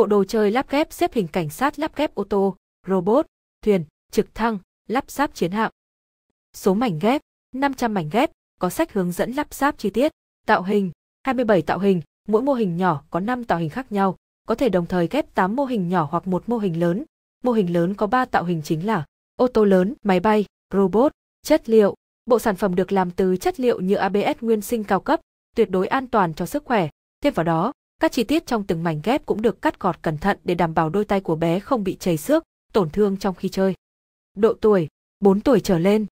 bộ đồ chơi lắp ghép xếp hình cảnh sát lắp ghép ô tô, robot, thuyền, trực thăng, lắp ráp chiến hạm. Số mảnh ghép, 500 mảnh ghép, có sách hướng dẫn lắp ráp chi tiết, tạo hình, 27 tạo hình, mỗi mô hình nhỏ có 5 tạo hình khác nhau, có thể đồng thời ghép 8 mô hình nhỏ hoặc một mô hình lớn. Mô hình lớn có 3 tạo hình chính là ô tô lớn, máy bay, robot, chất liệu. Bộ sản phẩm được làm từ chất liệu như ABS nguyên sinh cao cấp, tuyệt đối an toàn cho sức khỏe. Thêm vào đó, các chi tiết trong từng mảnh ghép cũng được cắt gọt cẩn thận để đảm bảo đôi tay của bé không bị chảy xước, tổn thương trong khi chơi. Độ tuổi, 4 tuổi trở lên,